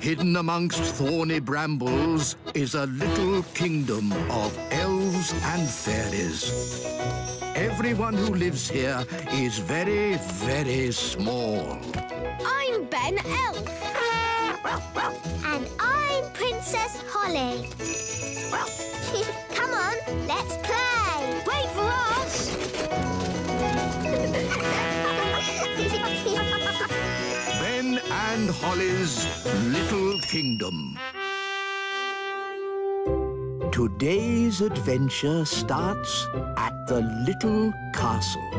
Hidden amongst thorny brambles is a little kingdom of elves and fairies. Everyone who lives here is very, very small. I'm Ben Elf. And I'm Princess Holly. Come on, let's play. And Holly's Little Kingdom. Today's adventure starts at the little castle.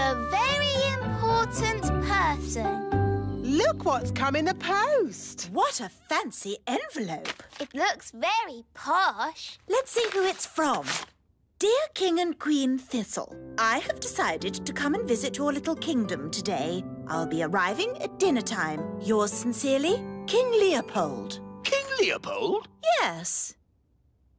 the very important person. Look what's come in the post. What a fancy envelope. It looks very posh. Let's see who it's from. Dear King and Queen Thistle, I have decided to come and visit your little kingdom today. I'll be arriving at dinner time. Yours sincerely, King Leopold. King Leopold? Yes.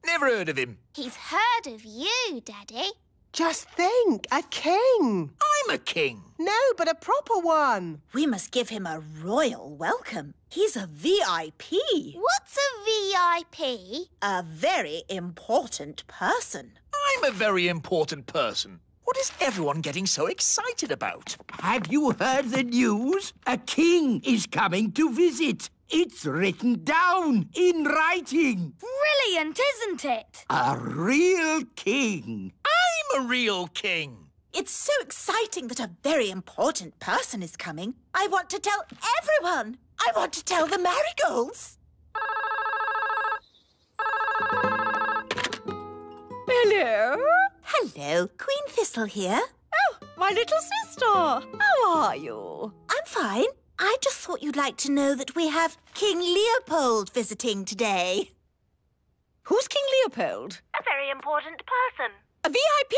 Never heard of him. He's heard of you, Daddy. Just think, a king. I'm a king. No, but a proper one. We must give him a royal welcome. He's a VIP. What's a VIP? A very important person. I'm a very important person. What is everyone getting so excited about? Have you heard the news? A king is coming to visit. It's written down in writing. Brilliant, isn't it? A real king. I'm a real king. It's so exciting that a very important person is coming. I want to tell everyone. I want to tell the marigolds. Hello? Hello, Queen Thistle here. Oh, my little sister. How are you? I'm fine. I just thought you'd like to know that we have King Leopold visiting today. Who's King Leopold? A very important person. A VIP?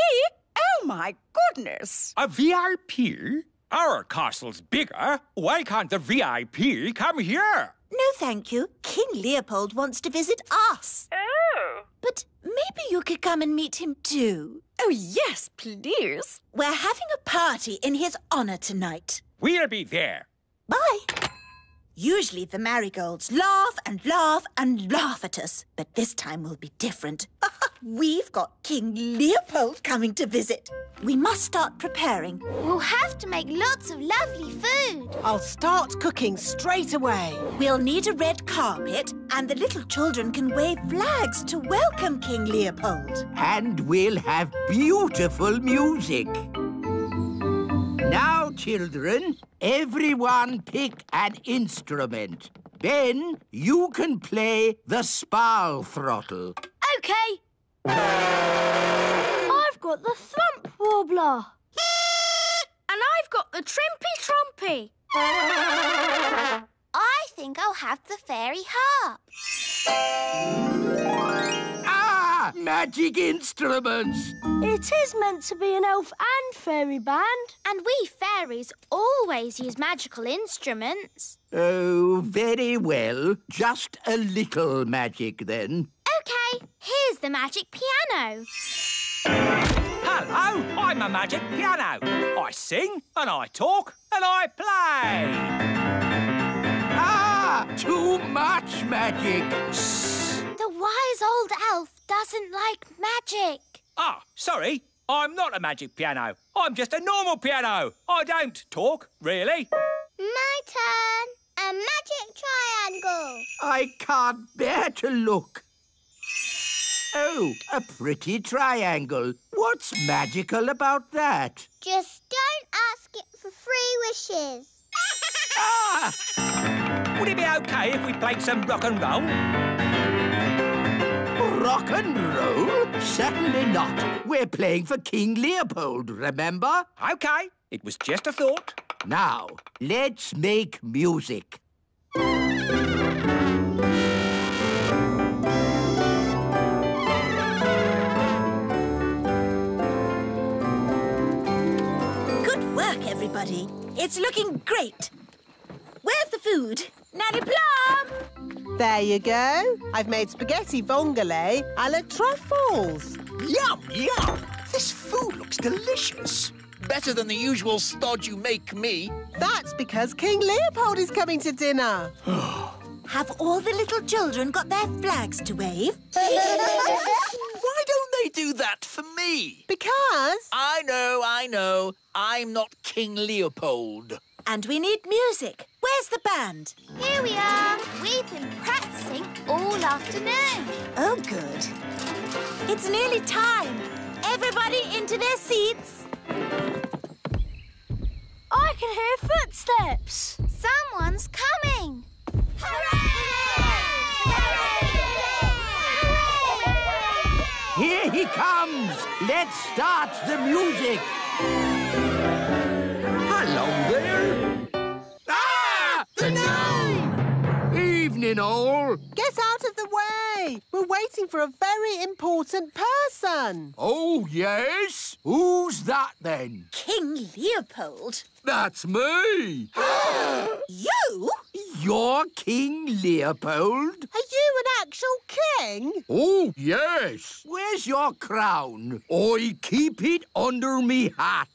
Oh, my goodness. A VIP? Our castle's bigger. Why can't the VIP come here? No, thank you. King Leopold wants to visit us. Oh. But maybe you could come and meet him too. Oh, yes, please. We're having a party in his honour tonight. We'll be there. Bye. Usually the marigolds laugh and laugh and laugh at us, but this time will be different. We've got King Leopold coming to visit. We must start preparing. We'll have to make lots of lovely food. I'll start cooking straight away. We'll need a red carpet, and the little children can wave flags to welcome King Leopold. And we'll have beautiful music. Now, children, everyone pick an instrument. Ben, you can play the spal throttle. Okay. I've got the thump wobbler. and I've got the trimpy trompy. I think I'll have the fairy harp. Magic instruments! It is meant to be an elf and fairy band. And we fairies always use magical instruments. Oh, very well. Just a little magic then. OK, here's the magic piano. Hello, I'm a magic piano. I sing and I talk and I play. Ah, too much magic. The wise old elf doesn't like magic. Ah, sorry, I'm not a magic piano. I'm just a normal piano. I don't talk, really. My turn. A magic triangle. I can't bear to look. Oh, a pretty triangle. What's magical about that? Just don't ask it for free wishes. Ah! Would it be okay if we played some rock and roll? Rock and roll? Certainly not. We're playing for King Leopold, remember? Okay, it was just a thought. Now, let's make music. Good work, everybody. It's looking great. Where's the food? Nanny Plum! There you go. I've made spaghetti vongole a la truffles. Yum, yum. This food looks delicious. Better than the usual stodge you make me. That's because King Leopold is coming to dinner. Have all the little children got their flags to wave? Why don't they do that for me? Because I know, I know. I'm not King Leopold. And we need music. Where's the band? Here we are. We've been practicing all afternoon. Oh, good. It's nearly time. Everybody into their seats. I can hear footsteps. Someone's coming. Hooray! Here he comes! Let's start the music! Evening, all. get out of the way. We're waiting for a very important person. Oh, yes? Who's that, then? King Leopold. That's me! You? You're King Leopold? Are you an actual king? Oh, yes. Where's your crown? I keep it under me hat.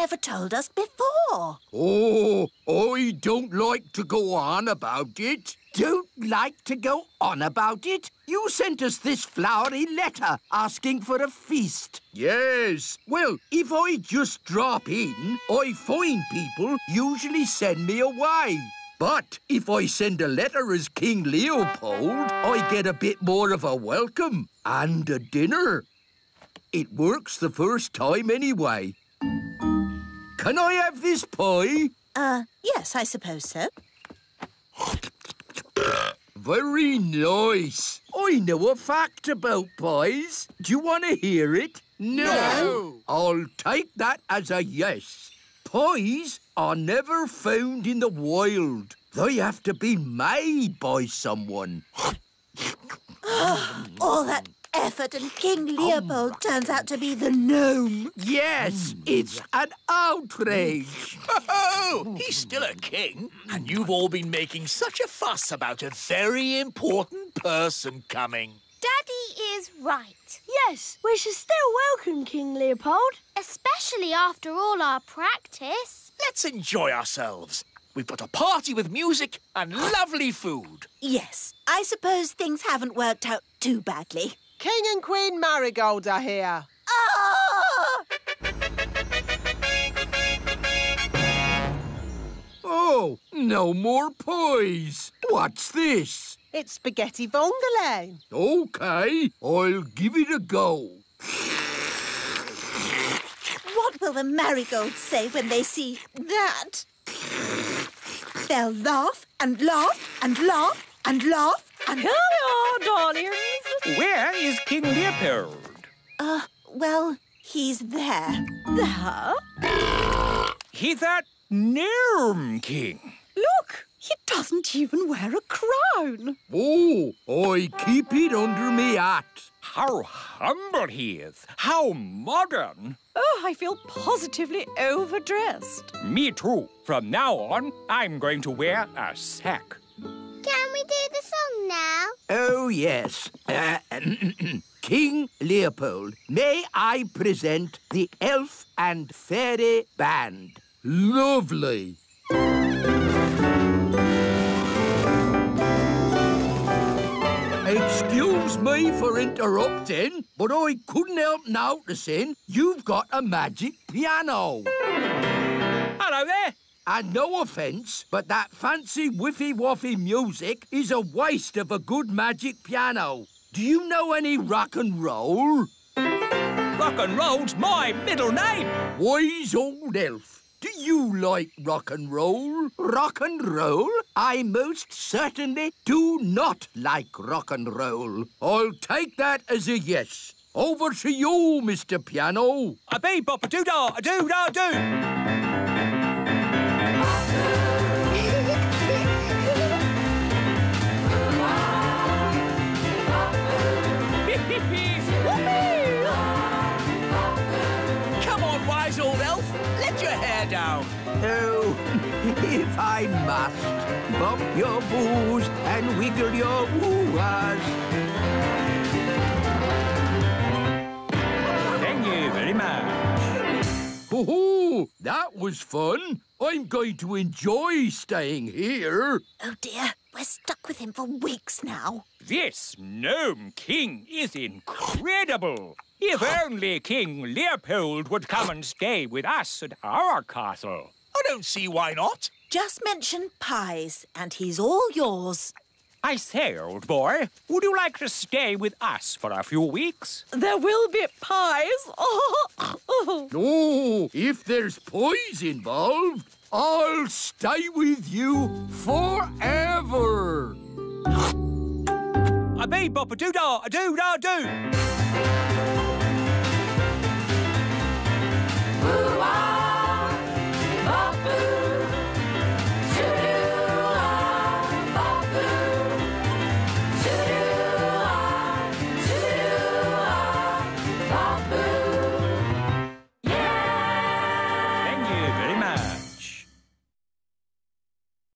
Never told us before? Oh, I don't like to go on about it. Don't like to go on about it? You sent us this flowery letter asking for a feast. Yes. Well, if I just drop in, I find people usually send me away. But if I send a letter as King Leopold, I get a bit more of a welcome and a dinner. It works the first time anyway. Can I have this pie? Uh, yes, I suppose so. Very nice. I know a fact about pies. Do you want to hear it? No. I'll take that as a yes. Pies are never found in the wild. They have to be made by someone. All that effort and King oh, Leopold turns out to be the gnome. Yes, hmm. it's an outrage. Oh, he's still a king, and you've all been making such a fuss about a very important person coming. Daddy is right. Yes, we should still welcome King Leopold. Especially after all our practice. Let's enjoy ourselves. We've got a party with music and lovely food. Yes, I suppose things haven't worked out too badly. King and Queen Marigold are here. Ah! Oh, no more pies. What's this? It's spaghetti vongole. Okay, I'll give it a go. What will the marigolds say when they see that? They'll laugh and laugh and laugh and laugh and... Here we are, darlings. Where is King Leopold? Uh, well, he's there. There. He's that gnome king. Look, he doesn't even wear a crown. Oh, I keep it under me hat. How humble he is. How modern. Oh, I feel positively overdressed. Me too. From now on, I'm going to wear a sack. Song now? Oh, yes. Uh, King Leopold, may I present the Elf and Fairy Band? Lovely. Excuse me for interrupting, but I couldn't help noticing you've got a magic piano. Hello there. And no offence, but that fancy whiffy-waffy music is a waste of a good magic piano. Do you know any rock and roll? Rock and roll's my middle name. Wise old elf. Do you like rock and roll? Rock and roll? I most certainly do not like rock and roll. I'll take that as a yes. Over to you, Mr. Piano. A bee bop a doo da a doo da doo. Hair down. Oh, if I must, bump your boos and wiggle your woo-ahs. Thank you very much. Oh, that was fun. I'm going to enjoy staying here. Oh dear, we're stuck with him for weeks now. This Gnome King is incredible. If only King Leopold would come and stay with us at our castle. I don't see why not. Just mention pies, and he's all yours. I say, old boy, would you like to stay with us for a few weeks? There will be pies. Oh, if there's poise involved, I'll stay with you forever. I mean, Boppa doo da, a doo da do.